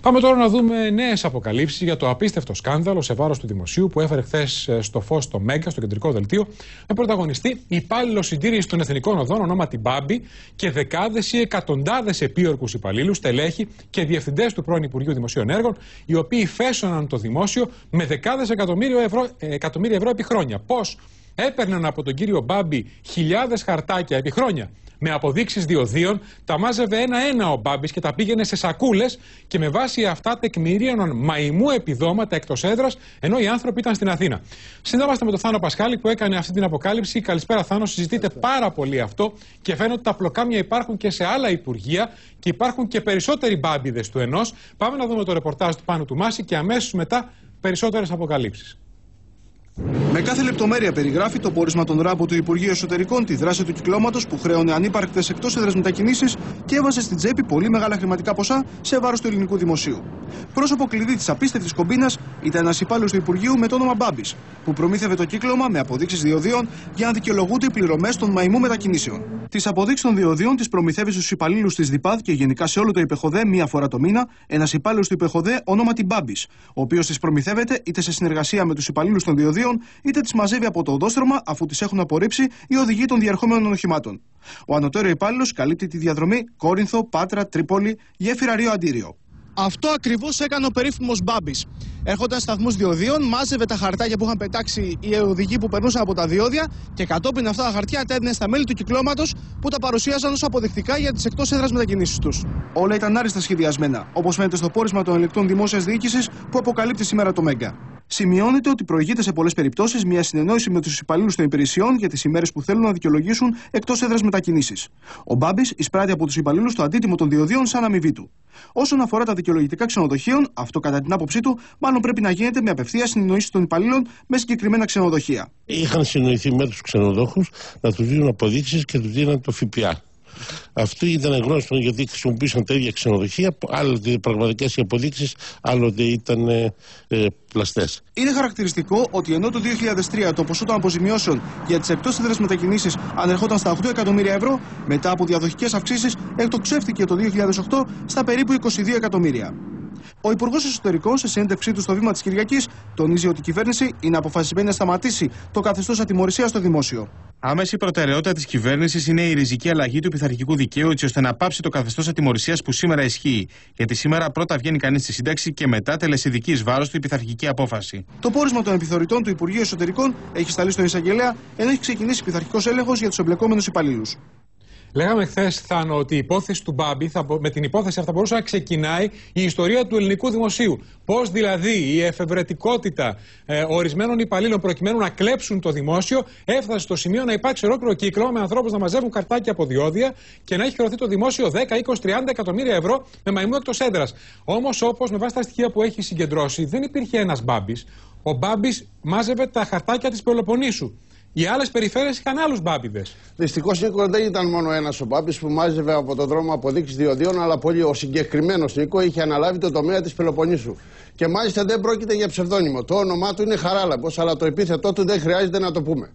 Πάμε τώρα να δούμε νέες αποκαλύψεις για το απίστευτο σκάνδαλο σε βάρος του δημοσίου που έφερε χθες στο φως το Μέγκα, στο κεντρικό δελτίο, με πρωταγωνιστή υπάλληλο συντήρηση των εθνικών οδών, ονόματι Μπάμπη, και δεκάδες ή εκατοντάδες επίορκους υπαλλήλους, τελέχη και διευθυντές του πρώην Υπουργείου Δημοσίων Έργων, οι οποίοι φέσωναν το δημόσιο με δεκάδες εκατομμύρια ευρώ, ε, εκατομμύρια ευρώ επί χρόνια. Πώς έπαιρναν από τον κύριο Μπάμπη χιλιάδες χαρτάκια επί χρόνια με αποδείξεις διοδίων, τα μάζευε ένα-ένα ο Μπάμπης και τα πήγαινε σε σακούλες και με βάση αυτά τεκμηρίωναν μαϊμού επιδόματα εκτός έδρας, ενώ οι άνθρωποι ήταν στην Αθήνα. Συνδόμαστε με τον Θάνο Πασχάλη που έκανε αυτή την αποκάλυψη. Καλησπέρα, Θάνο. Συζητείτε πάρα πολύ αυτό και φαίνεται ότι τα πλοκάμια υπάρχουν και σε άλλα υπουργεία και υπάρχουν και περισσότεροι μπάμπιδες του ενός. Πάμε να δούμε το ρεπορτάζ του πάνω του Μάση και αμέσως μετά περισσότερες αποκαλύψεις. Με κάθε λεπτομέρεια περιγράφει το πόρισμα των ράμπο του Υπουργείου Εσωτερικών τη δράση του κυκλώματος που χρέωνε ανύπαρκτες εκτός έδρας μετακινήσεις και έβαζε στην τσέπη πολύ μεγάλα χρηματικά ποσά σε βάρος του ελληνικού δημοσίου. Πρόσωπο κλειδί της απίστευτης κομπίνας ήταν ένας υπάλληλος του Υπουργείου με το όνομα Μπάμπης, που προμήθευε το κύκλωμα με αποδείξεις διοδίων για να δικαιολογούνται οι πληρωμές των μαϊμού μετακινήσεων. Τις αποδείξεις των διοδίων τις προμηθεύει στους υπαλλήλους της ΔΙΠΑΔ και γενικά σε όλο το υπεχοδέ μία φορά το μήνα ένας υπάλληλος του υπεχοδέ ονόματι Μπάμπης, ο οποίος τις προμηθεύεται είτε σε συνεργασία με τους υπαλλήλους των διοδίων είτε τις μαζεύει από το οδόστρωμα αφού τις έχουν απορρίψει οι οδηγοί των διερχόμενων οχημάτων. Ο ανωτέρω υπάλληλος καλύπτει τη διαδρομή Κόρινθο, Πάτρα, Τρίπολη, Γέφυρα Ρίο Αντίριο. Αυτό ακριβώς έκανε ο περίφημος Μπάμπης. Έρχονταν σταθμούς διοδίων, μάζευε τα χαρτάκια που είχαν πετάξει οι οδηγοί που περνούσαν από τα διόδια και κατόπιν αυτά τα χαρτιά τα έδινε στα μέλη του κυκλώματος που τα παρουσίαζαν ως αποδεικτικά για τις εκτός έδρας μετακινήσεις τους. Όλα ήταν άριστα σχεδιασμένα, όπως φαίνεται στο πόρισμα των ελεκτών δημόσιας διοίκησης που αποκαλύπτει σήμερα το Μέγκα. Σημειώνεται ότι προηγείται σε πολλές περιπτώσεις μια συνεννόηση με τους υπαλλήλους των υπηρεσιών για τις ημέρες που θέλουν να δικαιολογήσουν εκτός έδρας μετακινήσεις. Ο Μπάμπης εισπράττει από τους υπαλλήλους το αντίτιμο των διοδίων σαν αμοιβή του. Όσον αφορά τα δικαιολογητικά ξενοδοχείων, αυτό κατά την άποψή του, μάλλον πρέπει να γίνεται με απευθεία συνεννόηση των υπαλλήλων με συγκεκριμένα ξενοδοχεία. Είχαν συνοηθεί με τους ξενοδόχους να τους δίνουν αποδείξεις και τους δίνουν το ΦΠΑ. Αυτό ήταν γνώστο γιατί χρησιμοποιούσαν τα ίδια ξενοδοχεία, άλλοτε πραγματικές αποδείξει, άλλοτε ήταν ε, ε πλαστές. Είναι χαρακτηριστικό ότι ενώ το 2003 το ποσό των αποζημιώσεων για τις εκτός έδρε μετακινήσεις ανερχόταν στα 8 εκατομμύρια ευρώ, μετά από διαδοχικές αυξήσεις εκτοξεύτηκε το 2008 στα περίπου 22 εκατομμύρια. Ο Υπουργός Εσωτερικών, σε συνέντευξή του στο βήμα της Κυριακής, τονίζει ότι η κυβέρνηση είναι αποφασισμένη να σταματήσει το καθεστώς ατιμορρησίας στο δημόσιο. Άμεση προτεραιότητα της κυβέρνησης είναι η ριζική αλλαγή του πειθαρχικού δικαίου, έτσι ώστε να πάψει το καθεστώς ατιμορρησίας που σήμερα ισχύει. Γιατί σήμερα πρώτα βγαίνει κανείς στη σύνταξη και μετά τελεσιδική βάρος του η πειθαρχική απόφαση. Το πόρισμα των επιθεωρητών του Υπουργείου Εσωτερικών έχει σταλεί στον εισαγγελέα, ενώ έχει ξεκινήσει πειθαρχικός έλεγχος για τους εμπλεκόμενους υπαλλήλους. Λέγαμε χθες, Θάνο, ότι η υπόθεση του Μπάμπη, θα, με την υπόθεση αυτά μπορούσε να ξεκινάει η ιστορία του ελληνικού δημοσίου. Πώς δηλαδή η εφευρετικότητα ε, ορισμένων υπαλλήλων προκειμένου να κλέψουν το δημόσιο έφτασε στο σημείο να υπάρξει ολόκληρο κύκλο με ανθρώπους να μαζεύουν καρτάκια από διόδια και να έχει χρεωθεί το δημόσιο 10, 20, 30 εκατομμύρια ευρώ με μαϊμού εκτό έδρα. Όμως, όπως με βάση τα στοιχεία που έχει συγκεντρώσει, δεν υπήρχε ένας Μπάμπης. Ο Μπάμπης μάζευε τα χαρτάκια της Πελοποννήσου. Οι άλλες περιφέρειες είχαν άλλους μπάμπιδες. Δυστυχώς Νίκο δεν ήταν μόνο ένας ο μπάμπης που μάζευε από τον δρόμο αποδείξεις διοδίων, αλλά πολύ ο συγκεκριμένος Νίκο είχε αναλάβει το τομέα της Πελοποννήσου. Και μάλιστα δεν πρόκειται για ψευδόνυμο. Το όνομά του είναι Χαράλαμπος, αλλά το επίθετό του δεν χρειάζεται να το πούμε.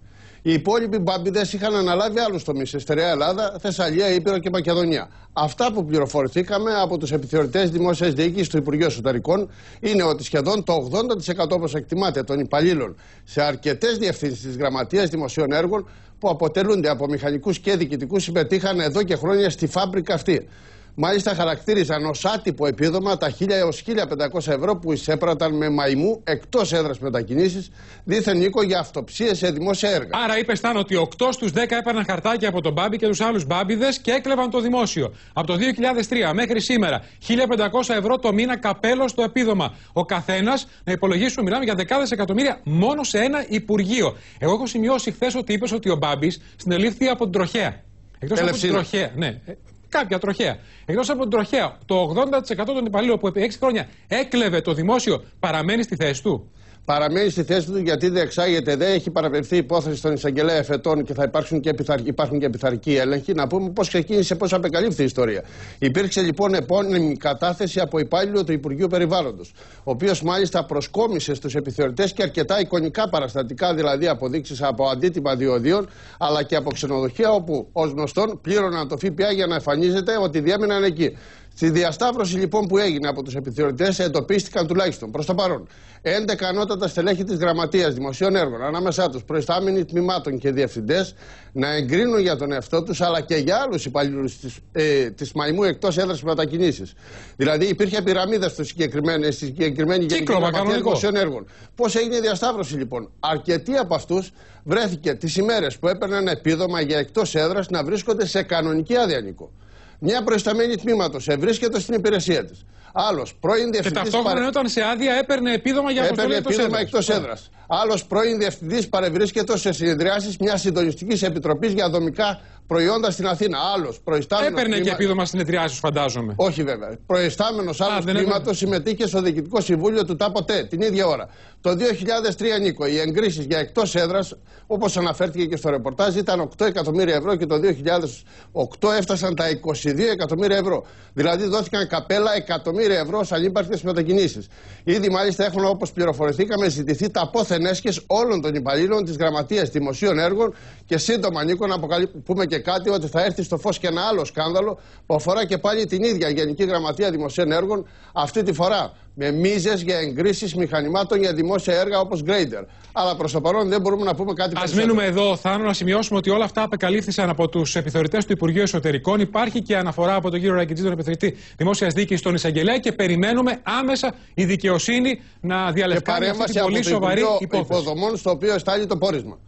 Οι υπόλοιποι μπάμπιδε είχαν αναλάβει άλλους τομείς. Στερεά Ελλάδα, Θεσσαλία, Ήπειρο και Μακεδονία. Αυτά που πληροφορηθήκαμε από τους επιθεωρητές δημόσιας διοίκησης του Υπουργείου Εσωτερικών είναι ότι σχεδόν το 80% όπως εκτιμάται των υπαλλήλων σε αρκετές διευθύνσεις της Γραμματείας Δημοσίων Έργων που αποτελούνται από μηχανικούς και διοικητικούς συμμετείχαν εδώ και χρόνια στη φάμπρικα αυτή. Μάλιστα χαρακτήριζαν ως άτυπο επίδομα τα 1000 έως 1500 ευρώ που εισέπραταν με μαϊμού εκτός έδρας μετακινήσεις, δίθεν οίκο για αυτοψίες σε δημόσια έργα. Άρα είπες Στάν ότι 8 στους 10 έπαιρναν χαρτάκια από τον Μπάμπη και τους άλλους Μπάμπιδε και έκλεβαν το δημόσιο. Από το 2003 μέχρι σήμερα 1500 ευρώ το μήνα καπέλος στο επίδομα. Ο καθένας, να υπολογίσουμε, μιλάμε για δεκάδες εκατομμύρια μόνο σε ένα Υπουργείο. Εγώ έχω σημειώσει χθες ότι είπες ότι ο Μπάμπης συνελήφθη από την τροχέα. Εκτός από την τροχέα, ναι κάποια τροχέα. Εκτός από την τροχέα, το 80% των υπαλλήλων που επί 6 χρόνια έκλεβε το δημόσιο παραμένει στη θέση του παραμένει στη θέση του γιατί δεν εξάγεται, δεν έχει παραπευθεί υπόθεση στον εισαγγελέα εφετών και θα υπάρξουν και, επιθαρ... υπάρχουν και επιθαρικοί έλεγχοι. Να πούμε πώς ξεκίνησε, πώς απεκαλύφθη η ιστορία. Υπήρξε λοιπόν επώνυμη κατάθεση από υπάλληλο του Υπουργείου Περιβάλλοντος, ο οποίος μάλιστα προσκόμισε στους επιθεωρητές και αρκετά εικονικά παραστατικά, δηλαδή αποδείξεις από αντίτυπα διοδίων, αλλά και από ξενοδοχεία όπου ως γνωστόν πλήρωναν το ΦΠΑ για να εμφανίζεται ότι διέμεναν εκεί. Στη διασταύρωση λοιπόν που έγινε από τους επιθεωρητές εντοπίστηκαν τουλάχιστον προς το παρόν 11 ανώτατα στελέχη της Γραμματείας Δημοσίων Έργων, ανάμεσά τους προϊστάμενοι τμήματων και διευθυντές, να εγκρίνουν για τον εαυτό τους αλλά και για άλλους υπαλλήλους της ε, της Μαϊμού εκτός έδρας μετακινήσεις. Δηλαδή υπήρχε πυραμίδα στο συγκεκριμένο, στη συγκεκριμένη Γενική Γραμματεία Δημοσίων Έργων. Πώς έγινε η διασταύρωση λοιπόν; Αρκετοί από αυτούς βρέθηκε τις ημέρες που έπαιρναν επίδομα για εκτός έδρας να βρίσκονται σε κανονική άδεια, Νίκο. Μια προϊσταμένη τμήματος ευρίσκεται στην υπηρεσία της. Άλλος πρώην διευθυντής. Και ταυτόχρονα παρε... όταν σε άδεια έπαιρνε επίδομα για αποστολή εκτός έδρας. Εκτός έδρας. Άλλος πρώην διευθυντής παρευρίσκεται σε συνεδριάσεις μιας συντονιστικής επιτροπής για δομικά προϊόντα στην Αθήνα. Άλλος προϊστάμενος. Έπαιρνε και επίδομα στην συνεδριάσεις, φαντάζομαι. Όχι βέβαια. Προϊστάμενος άλλος τμήματο συμμετείχε στο διοικητικό συμβούλιο του ΤΑΠΟΤΕ την ίδια ώρα. Το 2003, Νίκο, οι εγκρίσεις για εκτός έδρας, όπως αναφέρθηκε και στο ρεπορτάζ, ήταν 8 εκατομμύρια ευρώ και το 2008 έφτασαν τα 22 εκατομμύρια ευρώ. Δηλαδή δόθηκαν καπέλα εκατομμύρια ευρώ ω ανύπαρκτε μετακινήσεις. Ήδη μάλιστα έχουν, όπως πληροφορηθήκαμε, ζητηθεί τα απόθεν όλων των υπαλλήλων της Γραμματείας Δημοσίων Έργων και σύντομα, Νίκο, να πούμε και κάτι ότι θα έρθει στο φως και ένα άλλο σκάνδαλο που αφορά και πάλι την ίδια Γενική Γραμματεία Δημοσίων Έργων, αυτή τη φορά με μίζες για εγκρίσεις μηχανημάτων για δημόσια έργα όπως Grader. Αλλά προς το παρόν δεν μπορούμε να πούμε κάτι Α μείνουμε εδώ, Θάνο, να σημειώσουμε ότι όλα αυτά απεκαλύφθησαν από τους επιθεωρητές του Υπουργείου Εσωτερικών. Υπάρχει και αναφορά από τον κύριο Ραγκητζή, τον επιθεωρητή Δημόσιας Δίκης, στον Εισαγγελέα και περιμένουμε άμεσα η δικαιοσύνη να διαλευκάνει αυτή την πολύ σοβαρή υπόθεση. υποδομών στο οποίο εστάλει το πόρισμα.